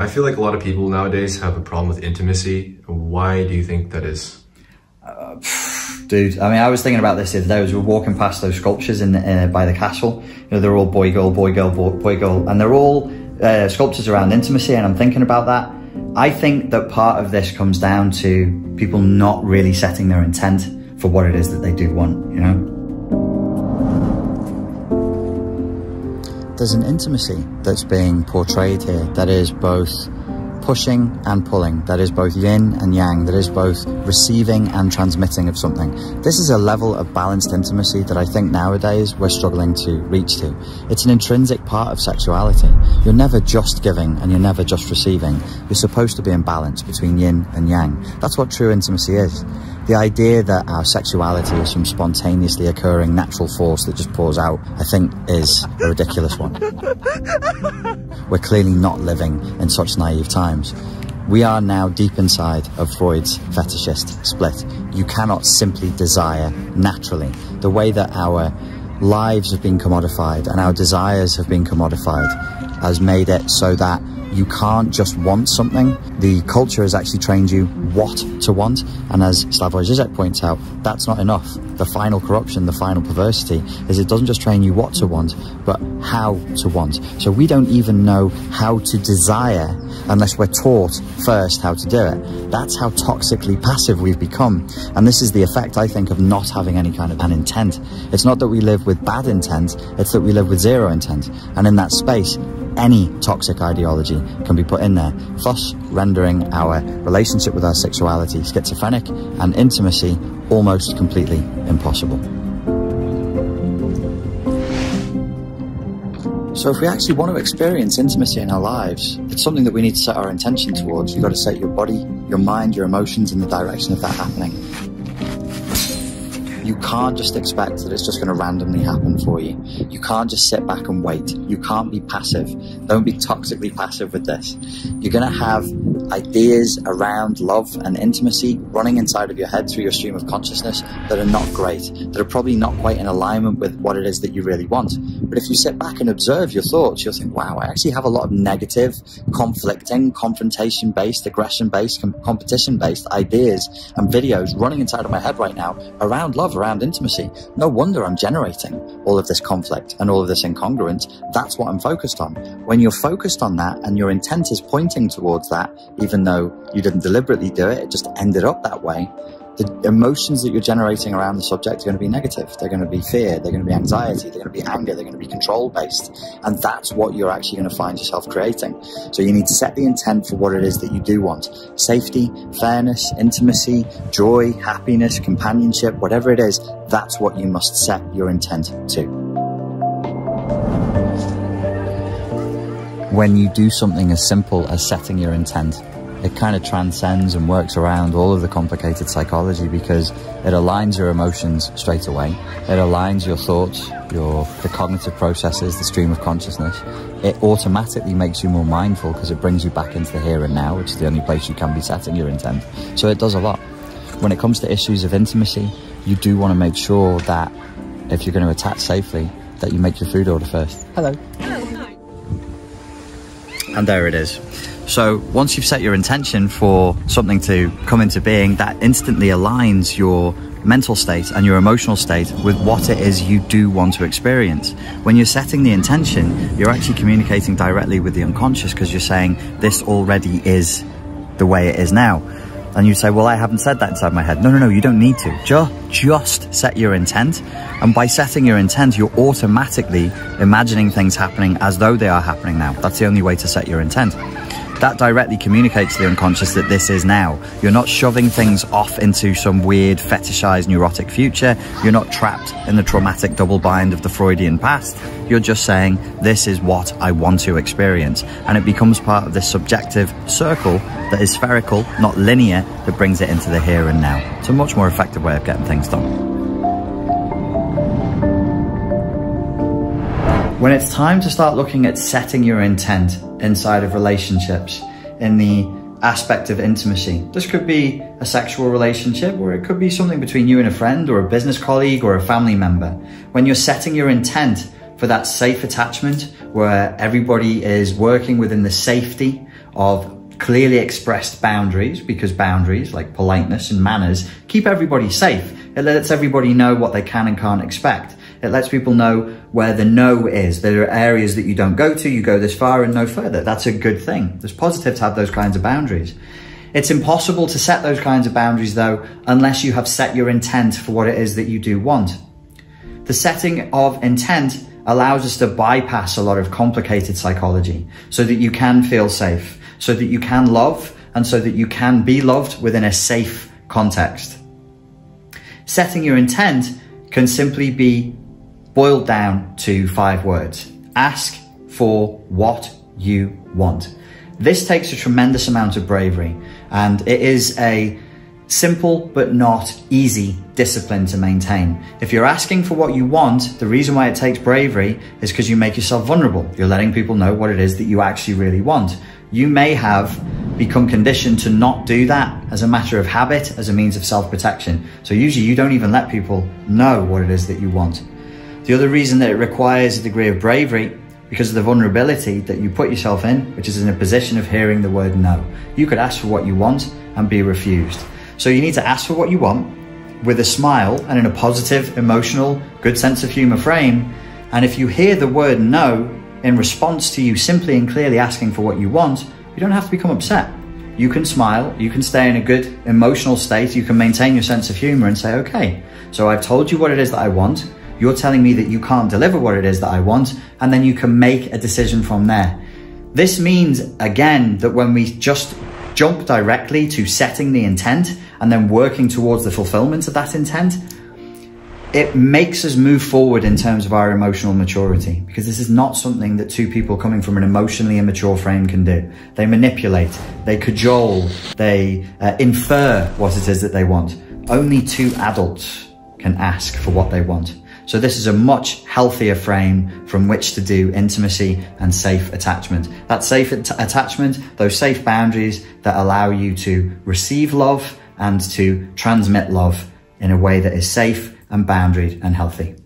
I feel like a lot of people nowadays have a problem with intimacy. Why do you think that is? Uh, dude, I mean, I was thinking about this the other day. As we were walking past those sculptures in uh, by the castle. You know, they're all boy, girl, boy, girl, boy, boy girl, and they're all uh, sculptures around intimacy. And I'm thinking about that. I think that part of this comes down to people not really setting their intent for what it is that they do want. You know. There's an intimacy that's being portrayed here that is both pushing and pulling, that is both yin and yang, that is both receiving and transmitting of something. This is a level of balanced intimacy that I think nowadays we're struggling to reach to. It's an intrinsic part of sexuality. You're never just giving and you're never just receiving. You're supposed to be in balance between yin and yang. That's what true intimacy is. The idea that our sexuality is some spontaneously occurring natural force that just pours out, I think, is a ridiculous one. We're clearly not living in such naive times. We are now deep inside of Freud's fetishist split. You cannot simply desire naturally. The way that our lives have been commodified and our desires have been commodified has made it so that you can't just want something. The culture has actually trained you what to want. And as Slavoj Žižek points out, that's not enough. The final corruption, the final perversity is it doesn't just train you what to want, but how to want. So we don't even know how to desire unless we're taught first how to do it. That's how toxically passive we've become. And this is the effect, I think, of not having any kind of an intent. It's not that we live with bad intent, it's that we live with zero intent. And in that space, any toxic ideology can be put in there, thus rendering our relationship with our sexuality schizophrenic and intimacy almost completely impossible. So if we actually want to experience intimacy in our lives, it's something that we need to set our intention towards. You've got to set your body, your mind, your emotions in the direction of that happening. You can't just expect that it's just going to randomly happen for you. You can't just sit back and wait. You can't be passive. Don't be toxically passive with this. You're going to have ideas around love and intimacy running inside of your head through your stream of consciousness that are not great, that are probably not quite in alignment with what it is that you really want. But if you sit back and observe your thoughts, you'll think, wow, I actually have a lot of negative, conflicting, confrontation based, aggression based, com competition based ideas and videos running inside of my head right now around love around intimacy. No wonder I'm generating all of this conflict and all of this incongruence. That's what I'm focused on. When you're focused on that and your intent is pointing towards that, even though you didn't deliberately do it, it just ended up that way, the emotions that you're generating around the subject are going to be negative. They're going to be fear, they're going to be anxiety, they're going to be anger, they're going to be control based. And that's what you're actually going to find yourself creating. So you need to set the intent for what it is that you do want safety, fairness, intimacy, joy, happiness, companionship, whatever it is, that's what you must set your intent to. When you do something as simple as setting your intent, it kind of transcends and works around all of the complicated psychology because it aligns your emotions straight away. It aligns your thoughts, your the cognitive processes, the stream of consciousness. It automatically makes you more mindful because it brings you back into the here and now, which is the only place you can be setting your intent. So it does a lot. When it comes to issues of intimacy, you do want to make sure that if you're going to attach safely, that you make your food order first. Hello. Hello. And there it is. So once you've set your intention for something to come into being, that instantly aligns your mental state and your emotional state with what it is you do want to experience. When you're setting the intention, you're actually communicating directly with the unconscious because you're saying, this already is the way it is now. And you say, well, I haven't said that inside my head. No, no, no, you don't need to. Just, just set your intent. And by setting your intent, you're automatically imagining things happening as though they are happening now. That's the only way to set your intent that directly communicates to the unconscious that this is now. You're not shoving things off into some weird fetishized neurotic future. You're not trapped in the traumatic double bind of the Freudian past. You're just saying, this is what I want to experience. And it becomes part of this subjective circle that is spherical, not linear, that brings it into the here and now. It's a much more effective way of getting things done. When it's time to start looking at setting your intent inside of relationships in the aspect of intimacy. This could be a sexual relationship or it could be something between you and a friend or a business colleague or a family member. When you're setting your intent for that safe attachment where everybody is working within the safety of clearly expressed boundaries because boundaries like politeness and manners keep everybody safe. It lets everybody know what they can and can't expect. It lets people know where the no is. There are areas that you don't go to, you go this far and no further. That's a good thing. It's positive to have those kinds of boundaries. It's impossible to set those kinds of boundaries though, unless you have set your intent for what it is that you do want. The setting of intent allows us to bypass a lot of complicated psychology so that you can feel safe, so that you can love, and so that you can be loved within a safe context. Setting your intent can simply be boiled down to five words. Ask for what you want. This takes a tremendous amount of bravery and it is a simple but not easy discipline to maintain. If you're asking for what you want, the reason why it takes bravery is because you make yourself vulnerable. You're letting people know what it is that you actually really want. You may have become conditioned to not do that as a matter of habit, as a means of self-protection. So usually you don't even let people know what it is that you want. The other reason that it requires a degree of bravery because of the vulnerability that you put yourself in, which is in a position of hearing the word no. You could ask for what you want and be refused. So you need to ask for what you want with a smile and in a positive, emotional, good sense of humor frame. And if you hear the word no in response to you simply and clearly asking for what you want, you don't have to become upset. You can smile, you can stay in a good emotional state, you can maintain your sense of humor and say, okay, so I've told you what it is that I want. You're telling me that you can't deliver what it is that I want, and then you can make a decision from there. This means, again, that when we just jump directly to setting the intent and then working towards the fulfillment of that intent, it makes us move forward in terms of our emotional maturity because this is not something that two people coming from an emotionally immature frame can do. They manipulate, they cajole, they uh, infer what it is that they want. Only two adults can ask for what they want. So this is a much healthier frame from which to do intimacy and safe attachment. That safe at attachment, those safe boundaries that allow you to receive love and to transmit love in a way that is safe and boundaried and healthy.